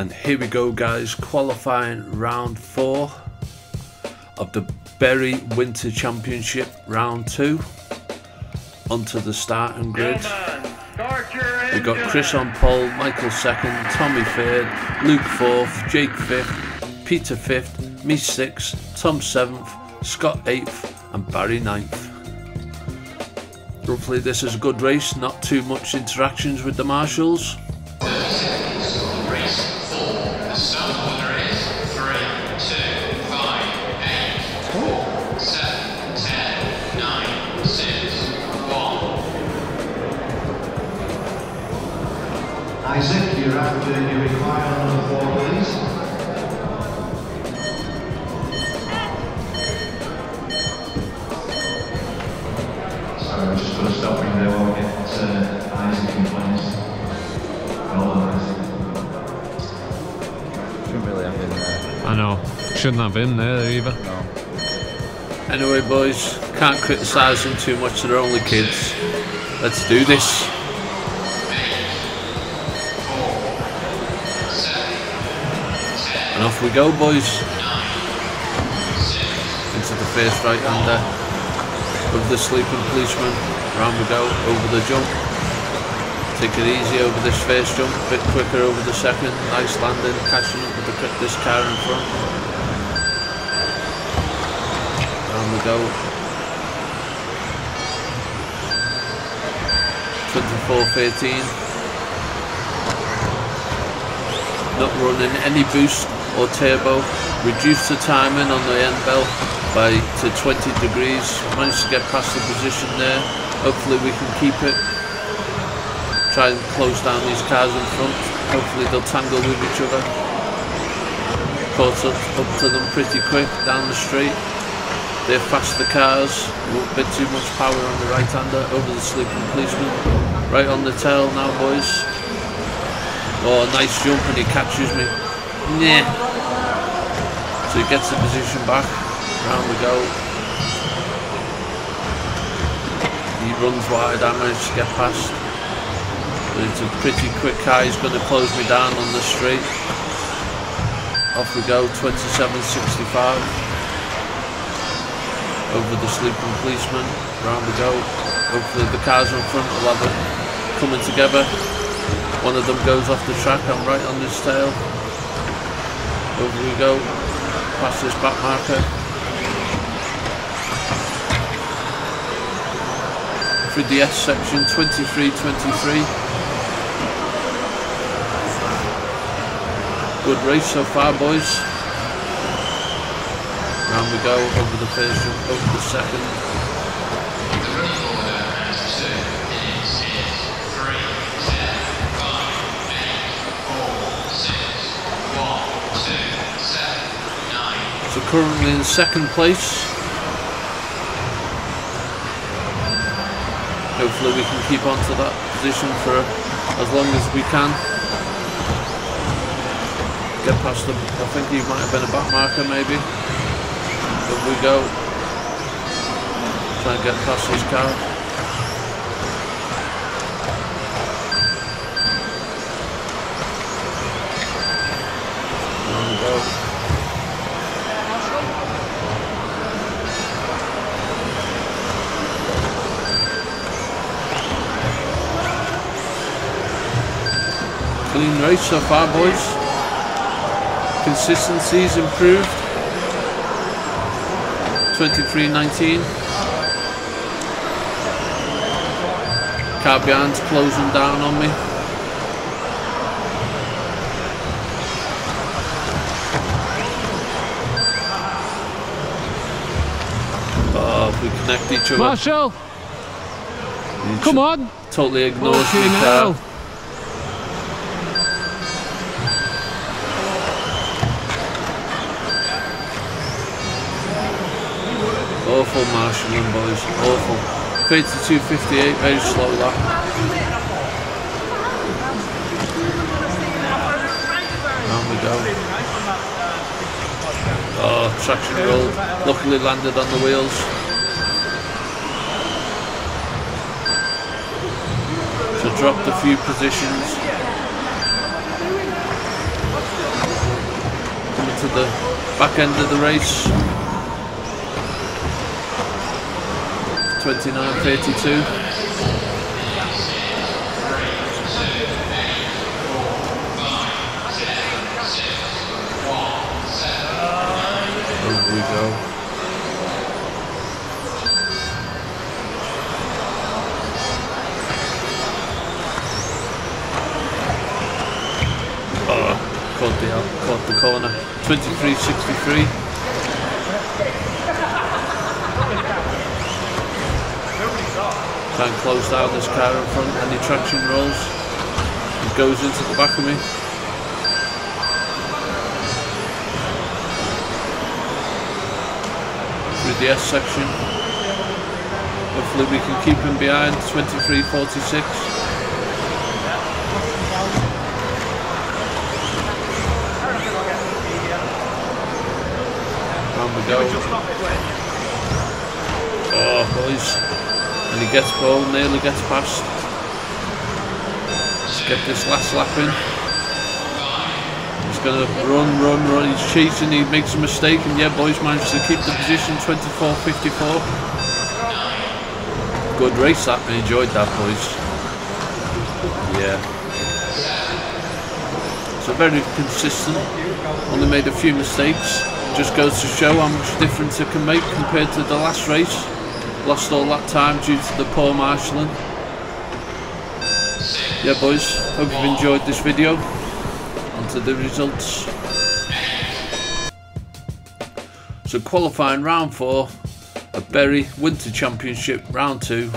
And here we go guys, qualifying round 4 of the Bury Winter Championship round 2 onto the starting grid. We've got Chris on pole, Michael second, Tommy third, Luke fourth, Jake fifth, Peter fifth, me sixth, Tom seventh, Scott eighth and Barry ninth. Hopefully this is a good race, not too much interactions with the marshals. You're you require on number four, please. Sorry, I'm just going to stop you there while we get uh, Isaac in place. Well done, Isaac. Shouldn't really have been there. I know. Shouldn't have him there either. No. Anyway boys, can't criticise them too much, they're only kids. Let's do this. And off we go boys. Into the first right hander. Over the sleeping policeman. Round we go, over the jump. Take it easy over this first jump, a bit quicker over the second. Nice landing, catching up with the, this car in front. Round we go. 24-13 not running any boost or turbo reduce the timing on the end belt by to 20 degrees. Managed to get past the position there. Hopefully we can keep it. Try and close down these cars in front. Hopefully they'll tangle with each other. Caught up, up to them pretty quick down the street. They're faster cars a bit too much power on the right hander over the sleeping policeman. Right on the tail now boys. Oh, nice jump and he catches me. Nah. So he gets the position back. Round we go. He runs wide, I managed to get past. But it's a pretty quick car, he's going to close me down on the straight. Off we go, 27.65. Over the sleeping policeman. Round we go. Hopefully the cars in front will have it coming together. One of them goes off the track, I'm right on this tail. Over we go, past this back marker. Through the S section, 23-23. Good race so far, boys. Round we go, over the first over the second. So currently in second place. Hopefully we can keep on to that position for as long as we can. Get past them. I think he might have been a back marker maybe. But we go. Try and get past his car. Go. Clean race so far, boys. Consistency's improved. 23.19. Car behind's closing down on me. Oh, we connect each other. Marshall! Come on! Totally ignores Fucking the car. Awful marshalling, boys. Awful. 32.58, very slow lap. Down we go. Oh, traction roll. Luckily landed on the wheels. So dropped a few positions. to the back end of the race. 29.32. Over we go. Oh, caught the uh, caught the corner. 23.63. Try and close down this car in front. Any traction rolls, it goes into the back of me. Through the S section. Hopefully we can keep him behind 23.46. Round we go. Oh, boys. And he gets ball, nearly gets past. Let's get this last lap in. He's going to run, run, run. He's chasing, he makes a mistake. And yeah, boys managed to keep the position 24.54. Good race that. I enjoyed that, boys. Yeah. So very consistent. Only made a few mistakes. Just goes to show how much difference it can make compared to the last race. Lost all that time due to the poor marshalling. Yeah boys, hope you've enjoyed this video. On to the results. So qualifying round 4 at Bury Winter Championship round 2.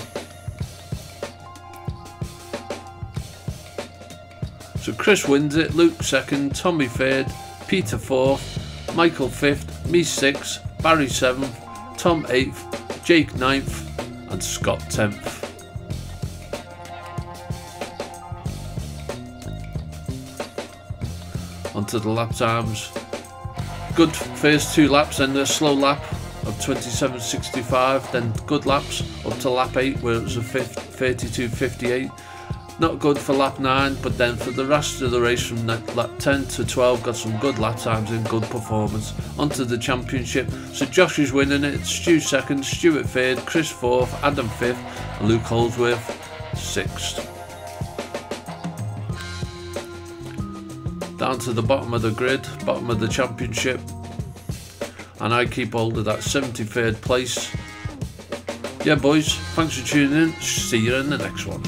So Chris wins it, Luke second, Tommy third, Peter fourth, Michael fifth, me sixth, Barry seventh, Tom eighth, Jake ninth, and Scott tenth. Onto the lap times. Good first two laps, then a slow lap of 27.65, then good laps up to lap 8 where it was a 32.58. Not good for lap 9, but then for the rest of the race from lap 10 to 12 got some good lap times and good performance. Onto the championship. So Josh is winning it, Stu second, Stuart third, Chris fourth, Adam fifth, and Luke Holdsworth sixth. Down to the bottom of the grid, bottom of the championship. And I keep hold of that 73rd place. Yeah boys, thanks for tuning in. See you in the next one.